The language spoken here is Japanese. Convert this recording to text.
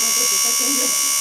また出かけんじゃない